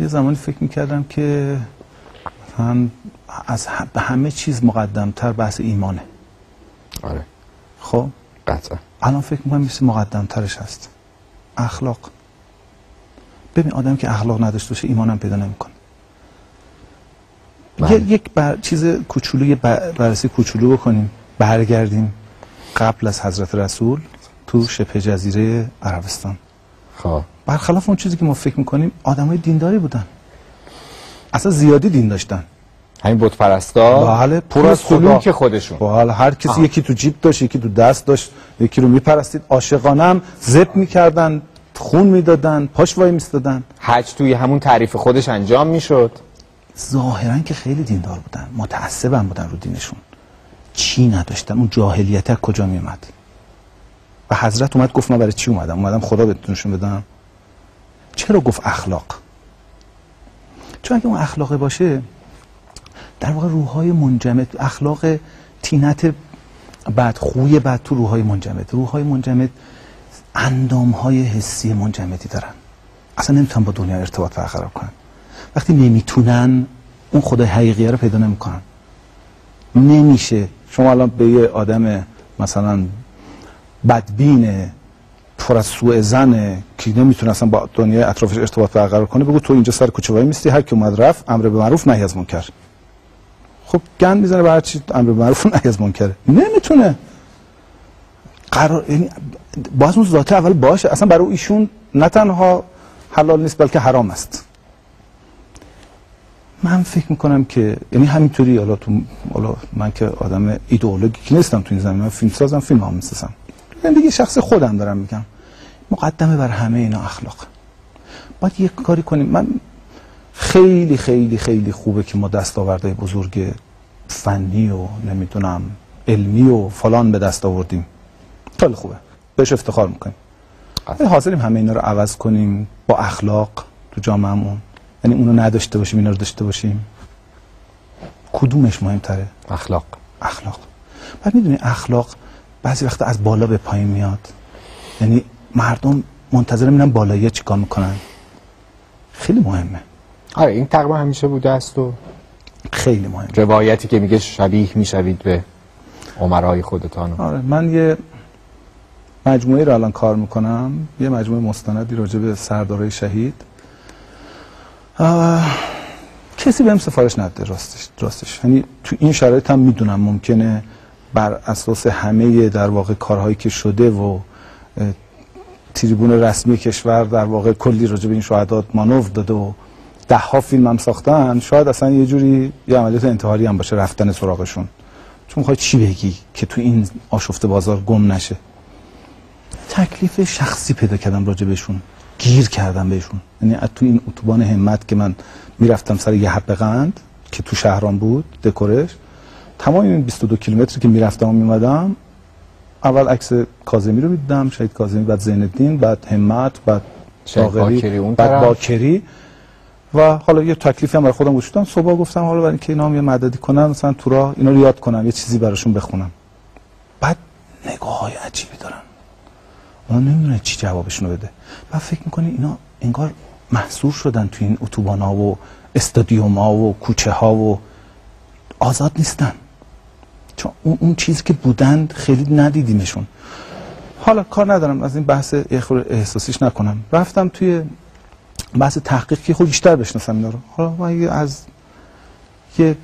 یه زمانی فکر می‌کردم که مثلا از به همه چیز مقدمتر بحث ایمانه. آره. خب؟ قطعا. الان فکر می‌کنم مثل مقدمترش هست. اخلاق. ببین آدم که اخلاق نداشته باشه ایمانم پیدا نمی‌کنه. بله. یه- یک بر... چیز کوچولو یه بر- بررسی کوچولو بکنیم. برگردیم قبل از حضرت رسول تو شبه جزیره عربستان. خب. برخلاف اون چیزی که ما فکر می‌کنیم آدمای دینداری بودن. اصلا زیادی دین داشتن. همین بت پرستا بله، پر از. سلوک خودشون. حالا هر کسی آها. یکی تو جیب داشت یکی تو دست داشت یکی رو میپرستید. عاشقانه هم زب می‌کردن خون می‌دادن پاش وای میستادن. حج توی همون تعریف خودش انجام می‌شد. ظاهرا که خیلی دیندار بودن. متعصبم بودن رو دینشون. چی نداشتن؟ اون جاهلیت کجا میومد و حضرت اومد گفت من برای چی اومدم؟ اومدم خدا بهتونشون بدم. چرا گفت اخلاق؟ چون اگه اون اخلاقه باشه در واقع روحای منجمد اخلاق تینت بد خوی بد تو روحای منجمد. روحای منجمد اندامهای حسی منجمدی دارن. اصلا نمی‌تونن با دنیا ارتباط برقرار کنن. وقتی نمی‌تونن اون خدای حقیقی رو پیدا نمی‌کنن. نمیشه. شما الان به یه آدم مثلا بدبین پر از سوء زنه که نمی‌تونه اصلا با دنیای اطرافش ارتباط برقرار کنه بگو تو اینجا سر کوچه وای میستی هر کی اومد رفت امر به معروف نهی از منکر. خب گند می‌زنه به هر چی امر به معروف نهی از منکره. نمی‌تونه. قرار یعنی باز اون ذات اول باشه. اصلا برای ایشون نه تنها حلال نیست بلکه حرام است. من فکر می‌کنم که یعنی همینطوری حالا تو حالا من که آدم ایدئولوژیک نیستم تو این زمینه. من فیلم سازم فیلم هم می‌سازم. زندگی شخص خودم دارم میگم. مقدمه بر همه اینا اخلاق. باید یک کاری کنیم. من خیلی خیلی خیلی خوبه که ما دستاوردهای بزرگ فنی و نمی‌دونم علمی و فلان به دست آوردیم. خیلی خوبه. بهش افتخار می‌کنیم. حاضریم همه اینا رو عوض کنیم با اخلاق تو جامعهمون. یعنی اونو نداشته باشیم اینا رو داشته باشیم. کدومش مهمتره؟ اخلاق. اخلاق. بعد می‌دونی اخلاق بعضی وقتا از بالا به پایین میاد. یعنی مردم منتظر میرن بالایی چیکار می‌کنن. خیلی مهمه. آره این تقریبا همیشه بوده است و خیلی مهمه. روایتی که میگه شبیه می‌شوید به عمرای خودتان. آره من یه مجموعه رو الان کار می‌کنم. یه مجموعه مستندی راجع به سردارای شهید. آه، کسی بهم سفارش نده راستش راستش. یعنی تو این شرایط هم می‌دونم ممکنه بر اساس همه در واقع کارهایی که شده و تریبون رسمی کشور در واقع کلی راجع به این شهدات مانور داده و ده ها فیلم هم ساختن شاید اصلا یه جوری یه عملیات انتحاری هم باشه رفتن سراغشون. چون می‌خوای چی بگی که تو این آشفته بازار گم نشه؟ تکلیف شخصی پیدا کردم راجع بهشون. گیر کردم بهشون. یعنی از تو این اتوبان همت که من می‌رفتم سر یه حب قند که تو شهران بود دکورش تمام این 22 کیلومتری که می‌رفتم و میمدم اول عکس کاظمی رو می‌دیدم شهید کاظمی بعد زین الدین بعد همت بعد باقری باکری بعد. باکری. و حالا یه تکلیفی هم برای خودم گذاشتم صبح گفتم حالا برای اینکه اینا هم یه مددی کنن مثلا تو راه اینا رو یاد کنم یه چیزی براشون بخونم. بعد نگاه های عجیبی دارن اونا نمی‌دونه چی جوابشون رو بده. و فکر می‌کنی اینا انگار محصور شدن تو این اتوبان ها و استادیوم ها و کوچه ها و آزاد نیستن. چون اون, چیزی که بودند خیلی ندیدیمشون. حالا کار ندارم از این بحث احساسیش نکنم. رفتم توی بحث تحقیق که خود بیشتر بشناسم اینا رو. حالا من از یه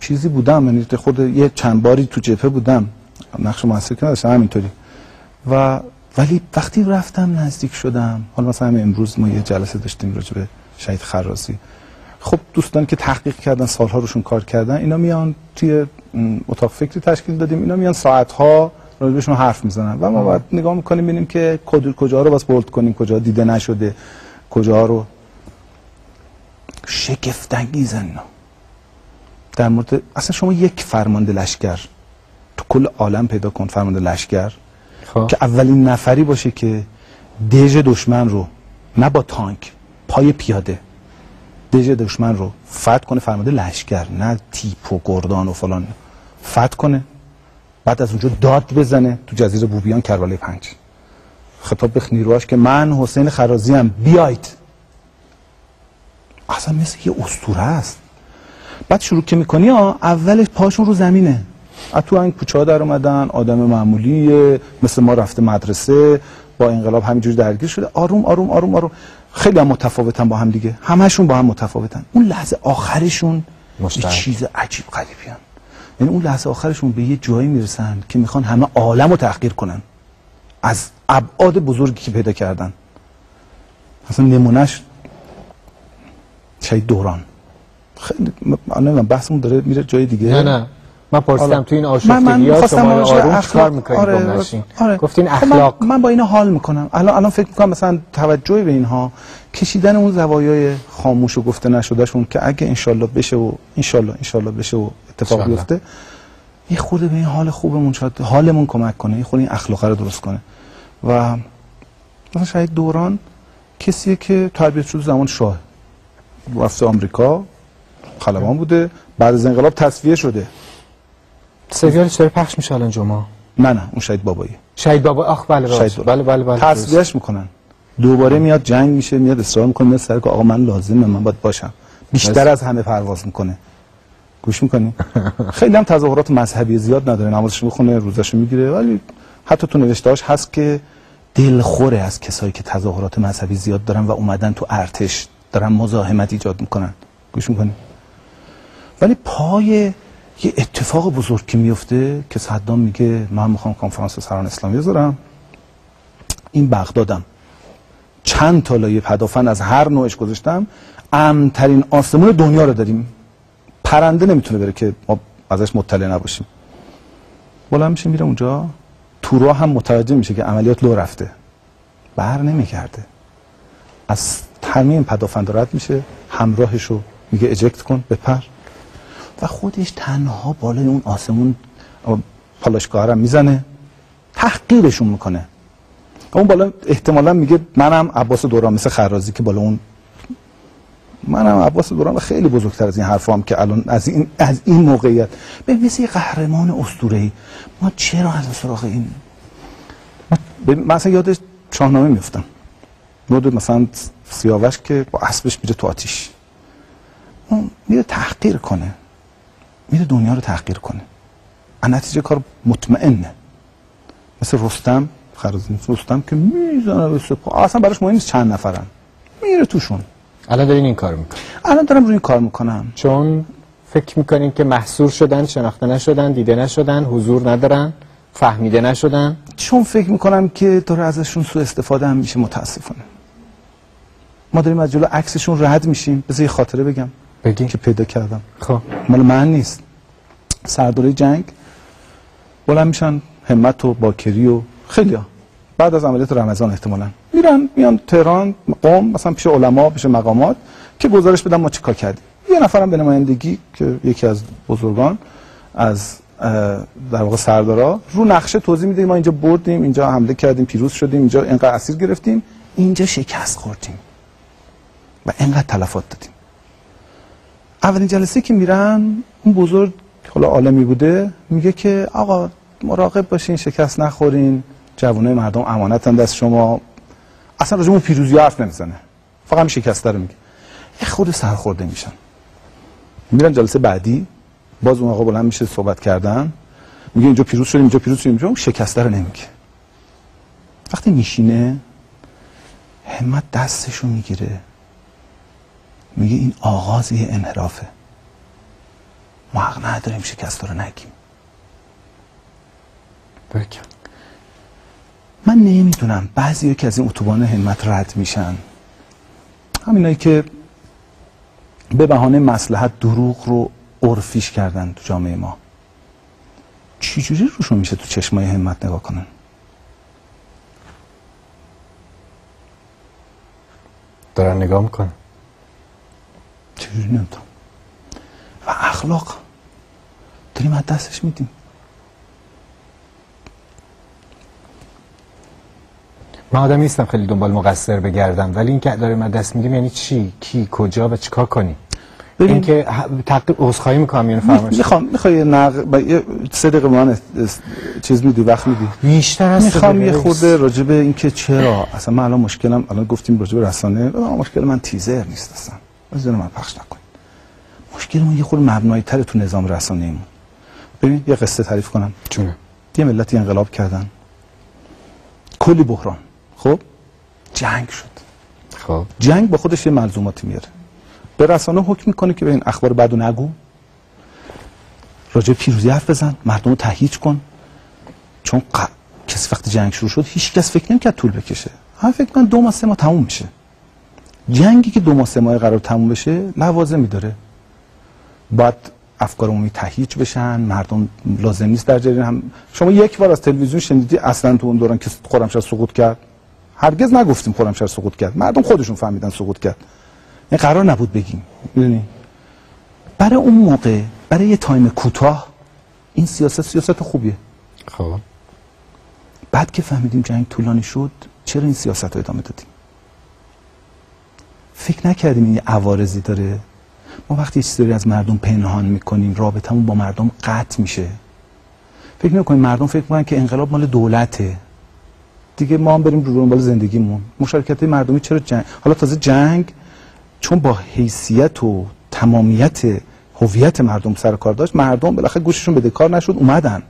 چیزی بودم یعنی خود یه چند باری تو جبهه بودم. نقش موثر که نداشتم همینطوری. و ولی وقتی رفتم نزدیک شدم حالا مثلا امروز ما یه جلسه داشتیم راجع به شهید خرازی. خب دوستان که تحقیق کردن سالها روشون کار کردن اینا میان توی اتاق فکری تشکیل دادیم. اینا میان ساعتها راجبشون حرف می‌زنن و ما باید نگاه می‌کنیم ببینیم که کد- کجا رو بس بولد کنیم کجا دیده نشده کجا رو شگفت انگیزن در مورد اصلا شما یک فرمانده لشکر تو کل عالم پیدا کن فرمانده لشکر خب. که اولین نفری باشه که دژ دشمن رو نه با تانک پای پیاده دژ دشمن رو فتح کنه فرمانده لشکر نه تیپ و گردان و فلان. فتح کنه بعد از اونجا داد بزنه تو جزیره بوبیان کربلای پنج. خطاب به نیروهاش که من حسین خرازی هم بیاید اصلا مثل یه اسطوره است. بعد شروع که می‌کنی ها اولش پاشون رو زمینه. از تو این کوچه ها در اومدن آدم معمولیه مثل ما رفته مدرسه با انقلاب همینجوری درگیر شده. آروم آروم آروم آروم. خیلی هم متفاوتن با هم دیگه. همشون با هم متفاوتن. اون لحظه آخرشون یه. چیز عجیب غریبی هم. یعنی اون لحظه آخرشون به یه جایی می‌رسن که می‌خوان همه عالم رو تحقیر کنن. از ابعاد بزرگی که پیدا کردن. اصلا نمونهش شهید دوران. خیلی من نمی‌دونم بحثمون داره میره جای دیگه. نه نه. من پرسیدم. تو این من من آشفتگی ها شما آروم اخلاق- چیکار می‌کنید آره، آره. گفتین خب من- اخلاق من, با اینا حال می‌کنم الان الان فکر می‌کنم مثلا توجه به اینها کشیدن اون زوایای خاموش و گفته نشدهشون که اگه انشالله بشه و انشالله انشالله بشه و اتفاق. بیفته یه خورده به این حال خوبمون شاید حالمون کمک کنه یه خورده این اخلاق رو درست کنه و مثلا شاید دوران کسیه که تربیت شده زمان شاه رفته آمریکا خلبان بوده بعد از انقلاب تصفیه شده سریال چرا پخش میشه الان جمعه؟ نه نه اون شاید بابایی. شهید بابا آخ بله شهید راست. بله بله بله درست. تصویهش می‌کنن. دوباره میاد جنگ میشه میاد اصرار می‌کنه میاد سر که آقا من لازمه من باید باشم. بیشتر بس. از همه پرواز می‌کنه. گوش می‌کنی؟ خیلی هم تظاهرات مذهبی زیاد نداره. نمازش می‌خونه روزش می‌گیره ولی حتی تو نوشتهاش هست که دلخوره از کسایی که تظاهرات مذهبی زیاد دارن و اومدن تو ارتش دارن مزاحمت ایجاد می‌کنن. گوش می‌کنی؟ ولی پای یه اتفاق بزرگ که میفته که صدام میگه من می‌خوام کنفرانس سران اسلامی بذارم. این بغدادم. چند تا لایه پدافند از هر نوعش گذاشتم. امنترین آسمون دنیا رو داریم. پرنده نمی‌تونه بره که ما ازش مطلع نباشیم. بلند میشه میره اونجا. تو راه هم متوجه میشه که عملیات لو رفته. بر نمی‌کرده از همین پدافند رد میشه. همراهش رو میگه اجکت کن بپر. و خودش تنها بالای اون آسمون پالاشگاه می‌زنه تحقیرشون می‌کنه. اون بالا احتمالا میگه منم عباس دوران مثل خرازی که بالا اون. منم عباس دوران خیلی بزرگتر از این حرفام که الان از این از این موقعیت. به مثل قهرمان اسطوره‌ای. ما چرا از سراغ این؟ مثلا یاد شاهنامه میفتم یاد مثلا سیاوش که با اسبش میره تو آتیش. اون میره تحقیر کنه. میره دنیا رو تحقیر کنه. از نتیجه کار مطمئنه. مثل رستم خرازی رستم که می‌زنه به سپاه. اصلا براش مهم نیست چند نفرن. میره توشون. الان دارین این کار می‌کنین. الان دارم روی این کار می‌کنم. چون فکر می‌کنین که محصور شدن شناخته نشدن دیده نشدن حضور ندارن فهمیده نشدن. چون فکر می‌کنم که داره ازشون سوء استفاده هم میشه متاسفانه. ما داریم از جلو عکسشون رد میشیم. بذار یه خاطره بگم. بگی. که پیدا کردم. خب. مال من نیست. سرداره جنگ. بلند میشن همت و باکری و خیلی ها. بعد از عملیات رمضان احتمالا. میرن میان تهران قوم مثلا پیش علما پیش مقامات که گزارش بدن ما چیکار کردیم. یه نفرم به نمایندگی که یکی از بزرگان از در واقع سردارا رو نقشه توضیح میده ما اینجا بردیم اینجا حمله کردیم پیروز شدیم اینجا اینقدر اسیر گرفتیم اینجا شکست خوردیم. و اینقدر تلفات دادیم. اولین جلسه که میرن اون بزرگ حالا عالمی بوده میگه که آقا مراقب باشین شکست نخورین جوانای مردم امانتن دست شما. اصلا راجع به اون پیروزی حرف نمی‌زنه. فقط شکسته رو میگه. یه خود سرخورده میشن. میرن جلسه بعدی باز اون آقا بلند میشه صحبت کردن. میگه اینجا پیروز شدیم اینجا پیروز شدیم اینجا اون شکسته رو نمیگه. وقتی میشینه همت دستشو می‌گیره. میگه این آغاز یه انحرافه. ما حق نداریم شکست رو نگیم. بگم من نمی‌دونم. بعضی که از این اتوبان همت رد میشن. همینایی که به بهانه مسلحت دروغ رو عرفیش کردن تو جامعه ما. چجوری روشون میشه تو چشمای همت نگاه کنن؟ دارن نگاه می‌کنن. چجوری نمی‌دونم و اخلاق. داریم از دستش میدیم. من آدم نیستم خیلی دنبال مقصر بگردم ولی این که داره من دست میدیم یعنی چی؟ کی کجا و چیکار کنیم؟ ببین- این که تحقیق عذرخواهی می‌کنم یعنی فرمایش می‌خوام می‌خوای یه نق با یه سه دقیقه من چیز میدی وقت میدی؟ بیشتر از می‌خوام یه خورده راجع به اینکه چرا؟ اصلا من الان مشکلم الان گفتیم راجع به رسانه. مشکل من تیزر نیست اصلا. از من پخش نکنید. مشکلمون یه خورده مبنایی تر تو نظام رسانه‌ایمون ببین یه قصه تعریف کنم. چونه؟ یه ملتی انقلاب کردن. کلی بحران. خب؟ جنگ شد. خب. جنگ با خودش یه ملزوماتی میاره. به رسانه حکم می‌کنه که این اخبار بدو نگو. راجع به پیروزی حرف بزن. مردم رو تهییج کن. چون ق... کسی وقتی جنگ شروع شد هیچ کس فکر نمی‌کرد طول بکشه. هم فکر کن دو ماه سه ماه تموم میشه. جنگی که دو ماه سه ماه قرار تموم بشه لوازمی داره باید افکار عمومی تهییج بشن مردم لازم نیست در جریان هم. شما یک بار از تلویزیون شنیدی اصلا تو اون دوران که خرمشهر سقوط کرد؟ هرگز نگفتیم خرمشهر سقوط کرد. مردم خودشون فهمیدن سقوط کرد. این قرار نبود بگیم. می‌دونی؟ برای اون موقع برای یه تایم کوتاه این سیاست سیاست خوبیه. خب. بعد که فهمیدیم جنگ طولانی شد چرا این سیاست رو ادامه دادیم؟ فکر نکردیم این عوارضی داره؟ ما وقتی چیزی از مردم پنهان می‌کنیم رابطمون با مردم قطع میشه. فکر نکنیم مردم فکر می‌کنن که انقلاب مال دولته. دیگه ما هم بریم رو دنبال زندگیمون. مشارکت مردمی چرا جنگ؟ حالا تازه جنگ چون با حیثیت و تمامیت هویت مردم سر کار داشت مردم بالاخره گوششون بده کار نشد اومدن.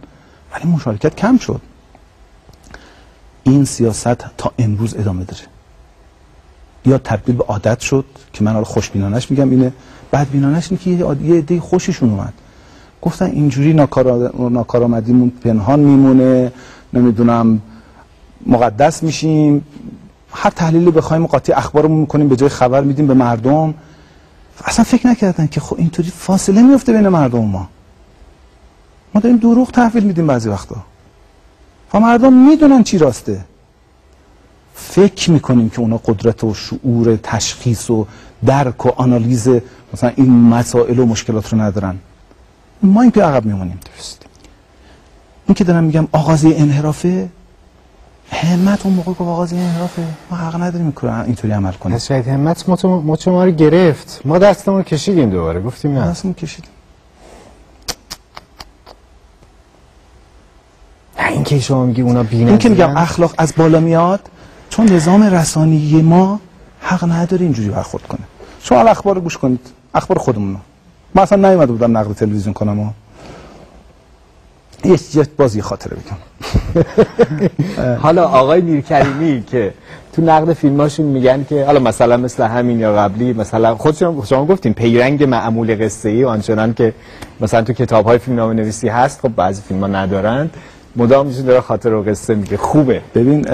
ولی مشارکت کم شد. این سیاست تا امروز ادامه داره. یا تبدیل به عادت شد که من حالا خوشبینانش میگم اینه. بدبینانش اینه که یه عده خوششون اومد. گفتن اینجوری ناکار ناکارآمدیمون پنهان میمونه نمی‌دونم مقدس میشیم. هر تحلیلی بخوایم قاطی اخبارمون می‌کنیم به جای خبر میدیم به مردم. اصلا فکر نکردن که خب اینطوری فاصله میفته بین مردم ما. ما داریم دروغ تحویل میدیم بعضی وقتا. و مردم می‌دونن چی راسته. فکر می‌کنیم که اونا قدرت و شعور تشخیص و درک و آنالیز مثلا این مسائل و مشکلات رو ندارن. ما این که عقب میمونیم. درست این که دارم میگم آغازی انحرافه همت اون موقع که آغازی انحرافه. ما حق نداریم اینطوری عمل کنیم. شاید همت مچ ما رو گرفت؟ ما دستمون رو کشیدیم دوباره گفتیم نه. دستمون کشیدیم. نه این که شما میگی اونا این که میگم. اخلاق از بالا میاد چون نظام رسانی ما حق نداره اینجوری برخورد کنه. شما اخبار رو گوش کنید. اخبار خودمون رو. من اصلا نیومده بودم نقد تلویزیون کنم ها یه یه باز یه خاطره بگم. حالا آقای میرکریمی که تو نقد فیلماشون میگن که حالا مثلا مثل همین یا قبلی مثلا خودشون شما گفتین پیرنگ معمول قصه ای آنچنان که مثلا تو کتاب های فیلم نام نویسی هست خب بعضی فیلم ها ندارن. مدام میشه داره خاطر و قصه میگه. خوبه. ببین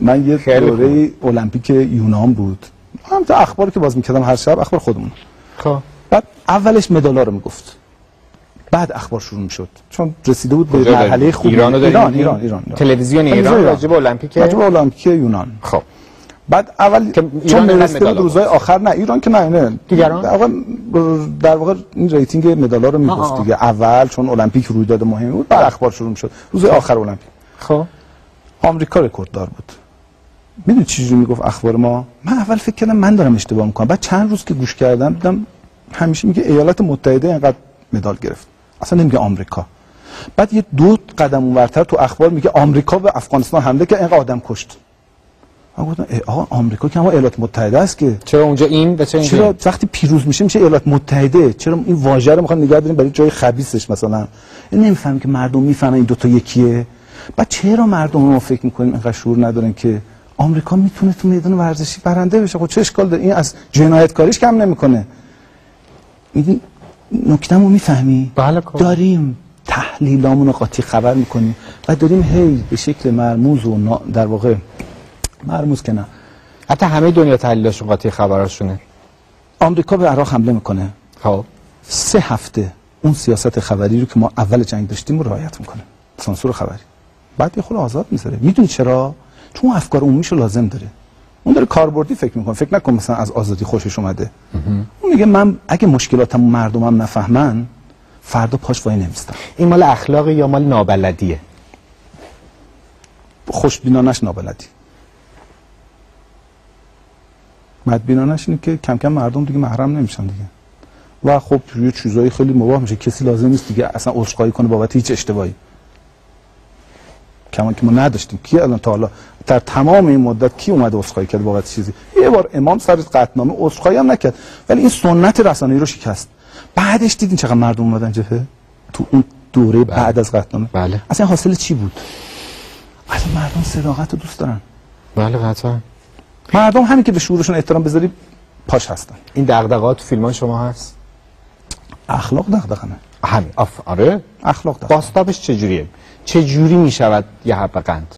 من یه دوره المپیک یونان بود. هم تو اخباری که باز می‌کردم هر شب اخبار خودمون. خب. بعد اولش مدالا رو می‌گفت. بعد اخبار شروع می‌شد. چون رسیده بود به؟ مرحله خوبی. ایران ایران؟ ایران ایران, ایران. تلویزیون ایران؟ به المپیک؟ راجع به المپیک یونان. خب. بعد اول چون رسیده بود مدال روزهای آخر نه ایران که نه نه. دیگران؟ در واقع در واقع این rating مدالا رو می‌گفت. دیگه. اول چون المپیک رویداد مهمی بود بعد اخبار شروع می‌شد. روزهای آخر المپیک. خب. آمریکا رکورددار بود. می‌دونی چی جوری می‌گفت اخبار ما؟ من اول فکر کردم من دارم اشتباه می‌کنم. بعد چند روز که گوش کردم دیدم همیشه میگه ایالات متحده اینقدر مدال گرفت. اصلا نمیگه آمریکا. بعد یه دو قدم اونورتر تو اخبار میگه آمریکا به افغانستان حمله که اینقدر آدم کشت. من گفتم آقا آمریکا که اما ایالات متحده است که. چرا اونجا این و چرا چرا؟ وقتی پیروز میشه میشه ایالات متحده؟ چرا این واژه رو می‌خوان نگه داریم برای جای خبیثش مثلا؟ این نمیفهم که مردم می‌فهمن این دوتا یکیه. بعد چرا مردم ما فکر می‌کنیم اینقدر شعور ندارن که آمریکا می‌تونه تو میدان ورزشی برنده بشه. خب چه اشکال داره؟ این از جنایتکاریش کم نمی‌کنه. این نکتهمو می‌فهمی؟ بله. داریم تحلیلامون قاطی خبر می‌کنیم و داریم هی به شکل مرموز و نا- در واقع مرموز که نه. حتی همه دنیا تحلیلاشون قاطی خبراشونه. آمریکا به عراق حمله می‌کنه. خب. سه هفته اون سیاست خبری رو که ما اول جنگ داشتیم رو رعایت می‌کنه. سانسور خبری. بعد یه خود آزاد می‌ذاره. می‌دونی چرا؟ چون افکار عمومیشو لازم داره. اون داره کاربردی فکر می‌کنه. فکر نکن مثلا از آزادی خوشش اومده. اون میگه من اگه مشکلاتم مردمم نفهمن فردا پاش وای نمیستم. این مال اخلاقی یا مال نابلدیه؟ خوشبینانش نابلدی. بدبینانش اینه که کم کم مردم دیگه محرم نمیشن دیگه. و خب یه چیزایی خیلی مباه میشه. کسی لازم نیست دیگه اصلا عذرخواهی کنه بابت هیچ اشتباهی. کما که ما نداشتیم. کی الان تا حالا در تمام این مدت کی اومده عذرخواهی کرد واقعا چیزی؟ یه بار امام سر قطعنامه عذرخواهی هم نکرد. ولی این سنت رسانه‌ای رو شکست. بعدش دیدین چقدر مردم اومدن جبهه تو اون دوره بعد از قطعنامه بله. اصلا حاصل چی بود؟ اصلا مردم صداقت رو دوست دارن. بله قطعا مردم همین که به شعورشون احترام بذاری پاش هستن. این دغدغات تو فیلم شما هست؟ اخلاق دغدغنه. همین. آف آره؟ اخلاق دغدغه باستابش چجوریه؟ چجوری می‌شود یه حبه قند